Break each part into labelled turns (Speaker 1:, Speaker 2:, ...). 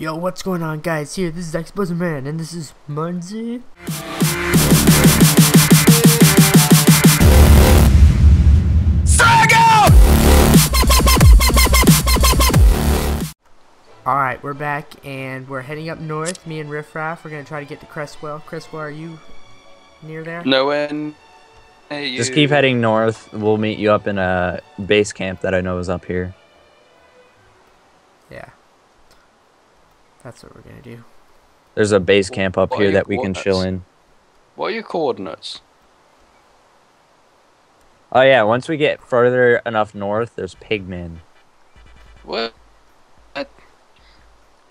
Speaker 1: Yo, what's going on, guys? Here, this is Explosive Man, and this is Munzie. Alright, we're back, and we're heading up north. Me and Riff Raff, we're gonna try to get to Crestwell. Crestwell, are you near there?
Speaker 2: Nowhere near you.
Speaker 3: Just keep heading north. We'll meet you up in a base camp that I know is up here.
Speaker 1: Yeah. That's what we're gonna do.
Speaker 3: There's a base camp up
Speaker 2: What
Speaker 3: here that we can chill in.
Speaker 2: What are your coordinates?
Speaker 3: Oh yeah, once we get further enough north, there's pigmen.
Speaker 2: What?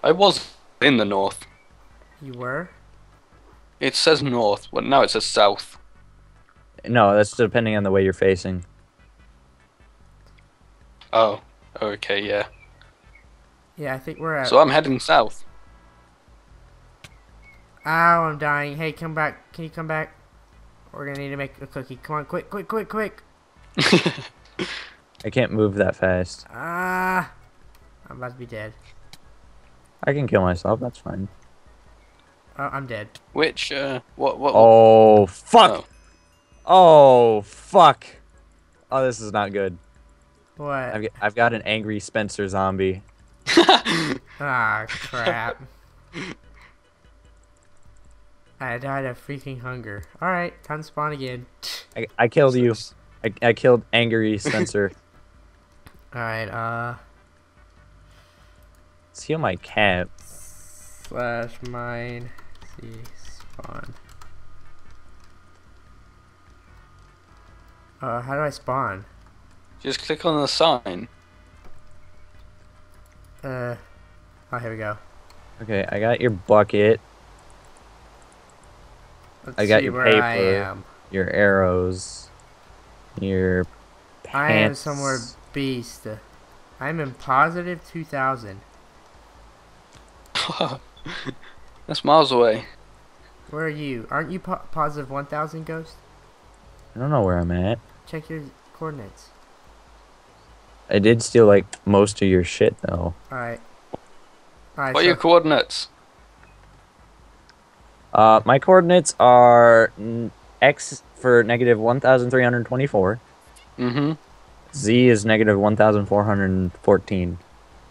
Speaker 2: I was in the north.
Speaker 1: You were?
Speaker 2: It says north, but now it says south.
Speaker 3: No, that's depending on the way you're facing.
Speaker 2: Oh, okay, yeah.
Speaker 1: Yeah, I think we're at.
Speaker 2: So I'm heading south.
Speaker 1: Ow, I'm dying. Hey, come back. Can you come back? We're gonna need to make a cookie. Come on, quick, quick, quick, quick.
Speaker 3: I can't move that fast.
Speaker 1: Ah. I'm about to be dead.
Speaker 3: I can kill myself. That's fine.
Speaker 1: Oh, I'm dead.
Speaker 2: Which, uh, what, what?
Speaker 3: Oh fuck! Oh fuck! Oh, this is not good.
Speaker 1: What?
Speaker 3: I've got, I've got an angry Spencer zombie.
Speaker 1: Ah, crap. I died of freaking hunger. Alright, time to spawn again.
Speaker 3: I, I killed you. I, I killed angry Spencer.
Speaker 1: Alright, uh.
Speaker 3: Let's heal my cat.
Speaker 1: Slash mine. See, spawn. Uh, how do I spawn?
Speaker 2: Just click on the sign.
Speaker 1: Uh. Oh, here we go.
Speaker 3: Okay, I got your bucket,
Speaker 1: Let's
Speaker 3: I got
Speaker 1: see
Speaker 3: your
Speaker 1: where I
Speaker 3: paper.
Speaker 1: am.
Speaker 3: your arrows, your pants.
Speaker 1: I am somewhere beast. I'm in positive 2000.
Speaker 2: That's miles away.
Speaker 1: Where are you? Aren't you po- positive 1000, Ghost?
Speaker 3: I don't know where I'm at.
Speaker 1: Check your coordinates.
Speaker 3: I did steal like most of your shit though.
Speaker 1: Alright. Alright,
Speaker 2: What are your coordinates?
Speaker 3: Uh, my coordinates are x for negative 1,324.
Speaker 2: Mm-hmm.
Speaker 3: Z is negative 1,414.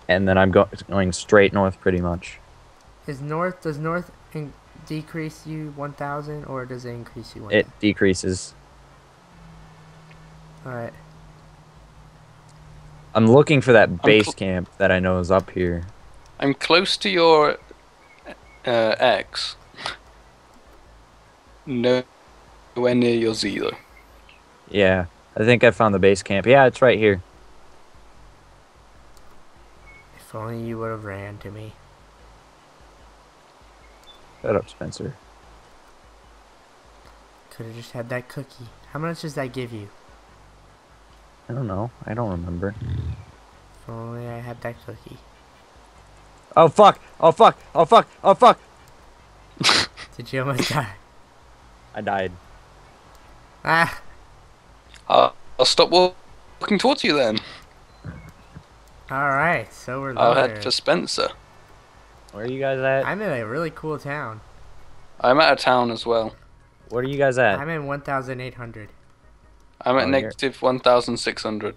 Speaker 3: And then I'm go- going straight north pretty much.
Speaker 1: is north, does north in- decrease you 1000 or does it increase you 1000?
Speaker 3: It decreases.
Speaker 1: Alright.
Speaker 3: I'm looking for that base
Speaker 2: cl-
Speaker 3: camp that I know is up here.
Speaker 2: I'm close to your uh, X. No, nowhere near your Z though.
Speaker 3: Yeah, I think I found the base camp. Yeah, it's right here.
Speaker 1: If only you would have ran to me.
Speaker 3: Shut up, Spencer.
Speaker 1: Could have just had that cookie. How much does that give you?
Speaker 3: I don't know. I don't remember.
Speaker 1: If only I had that cookie.
Speaker 3: Oh fuck! Oh fuck! Oh fuck! Oh fuck!
Speaker 1: Did you almost die?
Speaker 3: I died.
Speaker 1: Ah!
Speaker 2: Uh, I'll stop wa- walking towards you then.
Speaker 1: Alright, so we're
Speaker 2: I'll
Speaker 1: there.
Speaker 2: head for Spencer.
Speaker 3: Where are you guys at?
Speaker 1: I'm in a really cool town.
Speaker 2: I'm out of town as well.
Speaker 3: Where are you guys at?
Speaker 1: I'm in 1800.
Speaker 2: I'm at
Speaker 3: Oh,
Speaker 2: negative 1,600.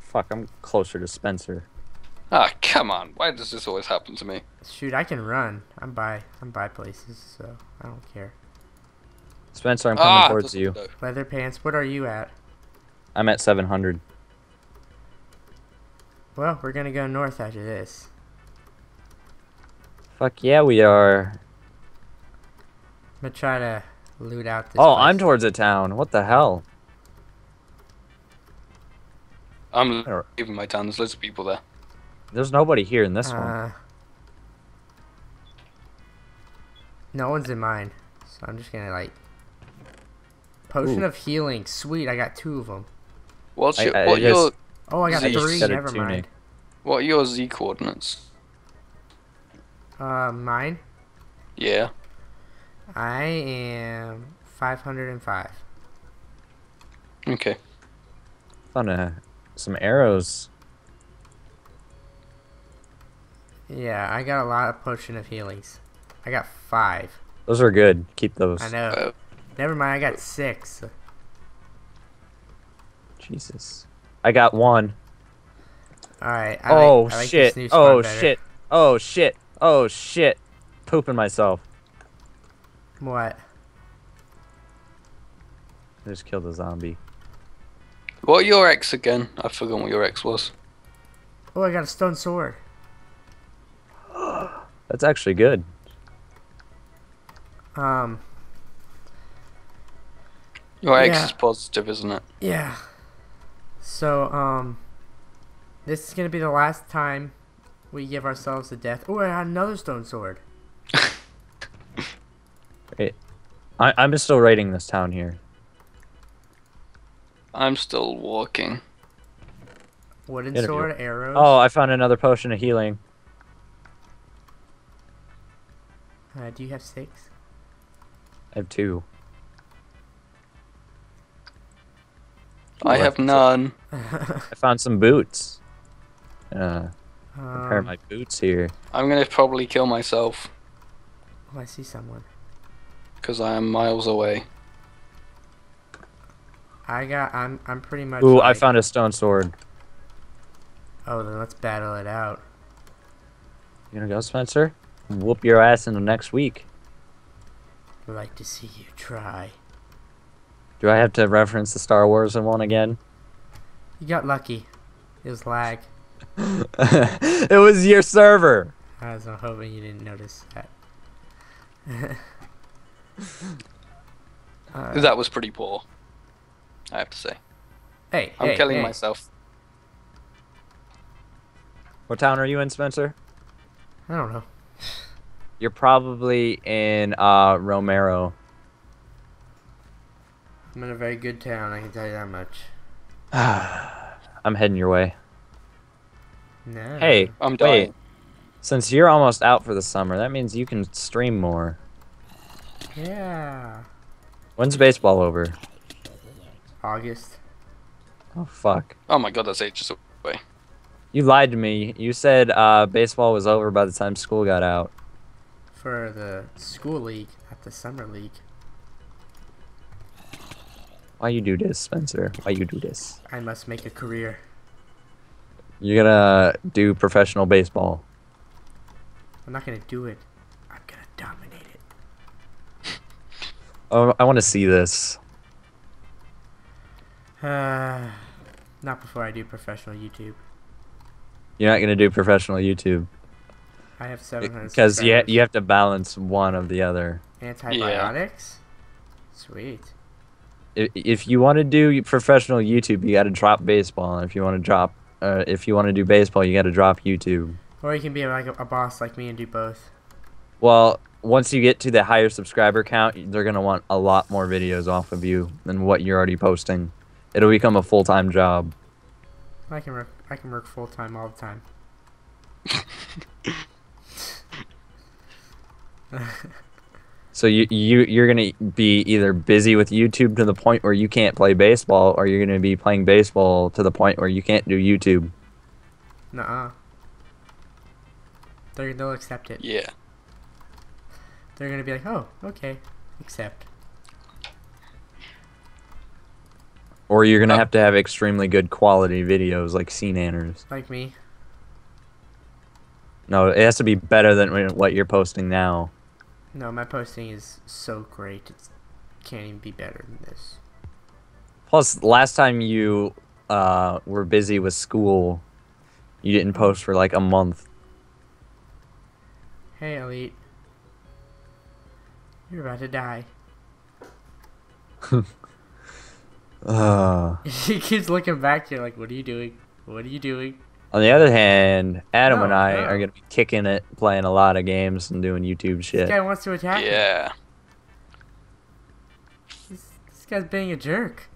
Speaker 3: Fuck, I'm closer to Spencer.
Speaker 2: Ah, come on. Why does this always happen to me?
Speaker 1: Shoot, I can run. I'm by I'm by places, so I don't care.
Speaker 3: Spencer, I'm coming
Speaker 2: ah,
Speaker 3: towards you.
Speaker 2: go.
Speaker 1: Leather pants, what are you at?
Speaker 3: I'm at 700.
Speaker 1: Well, we're gonna go north after this.
Speaker 3: Fuck yeah, we are.
Speaker 1: I'm gonna try to loot out this.
Speaker 3: Oh,
Speaker 1: place.
Speaker 3: I'm towards a town. What the hell?
Speaker 2: I'm leaving my town. There's loads of people there.
Speaker 3: There's nobody here in this one.
Speaker 1: Uh, no one's in mine, so I'm just gonna like. Potion
Speaker 3: Ooh.
Speaker 1: of healing, sweet. I got two of them.
Speaker 2: What's your
Speaker 3: I
Speaker 2: what
Speaker 3: just-
Speaker 2: your
Speaker 1: Oh, I got
Speaker 2: Z.
Speaker 1: three.
Speaker 3: Got a
Speaker 1: Never
Speaker 3: tunic.
Speaker 1: mind.
Speaker 2: what are your Z coordinates?
Speaker 1: Uh, mine.
Speaker 2: Yeah.
Speaker 1: I am 505.
Speaker 2: Okay.
Speaker 3: Found a, some arrows.
Speaker 1: Yeah, I got a lot of potion of healings. I got five.
Speaker 3: Those are good. Keep those.
Speaker 1: I know.
Speaker 2: Uh,
Speaker 1: Never mind, I got six.
Speaker 3: Jesus. I got one.
Speaker 1: Alright. I
Speaker 3: oh
Speaker 1: like, I like
Speaker 3: shit.
Speaker 1: This new spawn
Speaker 3: Oh
Speaker 1: better.
Speaker 3: shit. Oh shit. Oh shit. Pooping myself.
Speaker 1: What?
Speaker 3: I just killed a zombie.
Speaker 2: what your ex again? I forgot what your ex was.
Speaker 1: Oh, I got a stone sword.
Speaker 3: That's actually good.
Speaker 1: Um,
Speaker 2: Your X
Speaker 1: Yeah.
Speaker 2: is positive, isn't it?
Speaker 1: yeah. So, um, this is gonna be the last time we give ourselves a death. Oh, I got another stone sword.
Speaker 3: I, I'm still raiding this town here.
Speaker 2: I'm still walking.
Speaker 1: Wooden
Speaker 3: Interview.
Speaker 1: sword, arrows.
Speaker 3: Oh, I found another potion of healing.
Speaker 1: Uh, do you have six?
Speaker 3: I have two.
Speaker 2: I have none.
Speaker 3: I found some boots. Uh, a pair of
Speaker 1: Um,
Speaker 3: my boots here.
Speaker 2: I'm gonna probably kill myself
Speaker 1: oh, I see someone.
Speaker 2: because I am miles away.
Speaker 1: I got. I'm. I'm pretty much.
Speaker 3: Ooh, I found a stone sword.
Speaker 1: Oh, then let's battle it out.
Speaker 3: You gonna go, Spencer? Whoop your ass in the next week.
Speaker 1: I'd like to see you try.
Speaker 3: Do I have to reference the Star Wars one again?
Speaker 1: You got lucky. It was lag.
Speaker 3: it was your server.
Speaker 1: I was hoping you didn't notice that. uh,
Speaker 2: That was pretty poor. I have to say.
Speaker 1: hey,
Speaker 2: I'm
Speaker 1: hey,
Speaker 2: killing
Speaker 1: hey.
Speaker 2: myself.
Speaker 3: What town are you in, Spencer?
Speaker 1: I don't know.
Speaker 3: You're probably in uh, Romero.
Speaker 1: I'm in a very good town. I can tell you that much.
Speaker 3: I'm heading your way.
Speaker 1: No.
Speaker 3: Hey,
Speaker 2: I'm dying.
Speaker 3: wait. Since you're almost out for the summer, that means you can stream more.
Speaker 1: Yeah.
Speaker 3: When's baseball over?
Speaker 1: August.
Speaker 3: Oh fuck.
Speaker 2: Oh my god, that's ages away.
Speaker 3: You lied to me. You said uh, baseball was over by the time school got out.
Speaker 1: For the school league, not the summer league.
Speaker 3: Why you do this, Spencer? Why you do this?
Speaker 1: I must make a career.
Speaker 3: You're gonna do professional baseball.
Speaker 1: I'm not gonna do it. I'm gonna dominate it.
Speaker 3: Oh, I want to see this.
Speaker 1: Uh, not before I do professional YouTube.
Speaker 3: You're not gonna do professional YouTube
Speaker 1: I have 700
Speaker 3: because you ha- you have to balance one of the other.
Speaker 1: Antibiotics? Sweet.
Speaker 3: If, if you want to do professional YouTube, you got to drop baseball. And if you want to drop, uh, if you want to do baseball, you got to drop YouTube.
Speaker 1: Or you can be like a, a boss like me and do both.
Speaker 3: Well, once you get to the higher subscriber count, they're gonna want a lot more videos off of you than what you're already posting. It'll become a full time job.
Speaker 1: I can work. I can work full time all the time.
Speaker 3: So you you you're gonna be either busy with YouTube to the point where you can't play baseball, or you're gonna be playing baseball to the point where you can't do YouTube.
Speaker 1: Nuh-uh. They're, they'll accept it.
Speaker 2: Yeah.
Speaker 1: They're gonna be like, oh, okay, accept.
Speaker 3: Or you're gonna
Speaker 2: Uh,
Speaker 3: have to have extremely good quality videos like CNanners.
Speaker 1: Like me.
Speaker 3: No, it has to be better than what you're posting now.
Speaker 1: No, my posting is so great. It can't even be better than this.
Speaker 3: Plus, last time you uh, were busy with school, you didn't post for like a month.
Speaker 1: Hey, Elite. You're about to die.
Speaker 3: Uh,
Speaker 1: he keeps looking back here like, what are you doing? What are you doing?
Speaker 3: On the other hand, Adam
Speaker 1: No,
Speaker 3: and I
Speaker 1: no.
Speaker 3: are gonna be kicking it, playing a lot of games and doing YouTube
Speaker 1: This
Speaker 3: shit.
Speaker 1: guy wants to attack me.
Speaker 2: Yeah.
Speaker 1: This, this guy's being a jerk.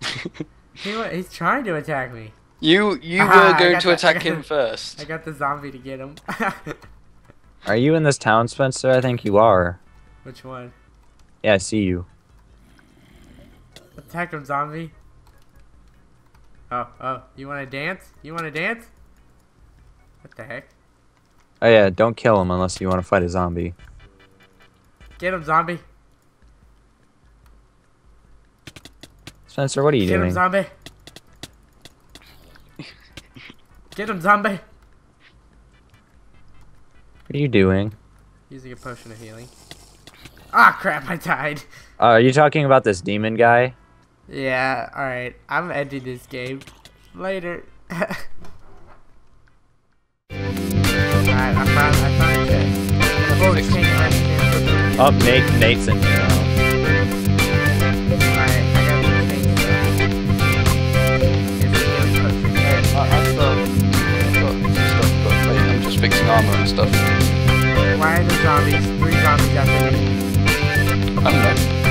Speaker 1: he, he's trying to attack me.
Speaker 2: You you
Speaker 1: Ah,
Speaker 2: were going to
Speaker 1: that- I
Speaker 2: attack him
Speaker 1: that.
Speaker 2: first.
Speaker 1: I got the zombie to get him.
Speaker 3: Are you in this town, Spencer? I think you are.
Speaker 1: Which one?
Speaker 3: Yeah, I see you.
Speaker 1: Attack him, zombie. Oh, oh, you want to dance? You want to dance? What the heck?
Speaker 3: Oh yeah, don't kill him unless you want to fight a zombie.
Speaker 1: Get him, zombie.
Speaker 3: Spencer, what are you
Speaker 1: Get him,
Speaker 3: doing?
Speaker 1: zombie. Get him, zombie.
Speaker 3: What are you doing?
Speaker 1: Using a potion of healing. Ah, crap, I died.
Speaker 3: Uh, are you talking about this demon guy?
Speaker 1: Yeah, alright. I'm ending this game. Later.
Speaker 2: stuff, but wait, I'm just fixing armor and stuff.
Speaker 1: Why are the zombies? Three zombies after me.
Speaker 2: I don't know.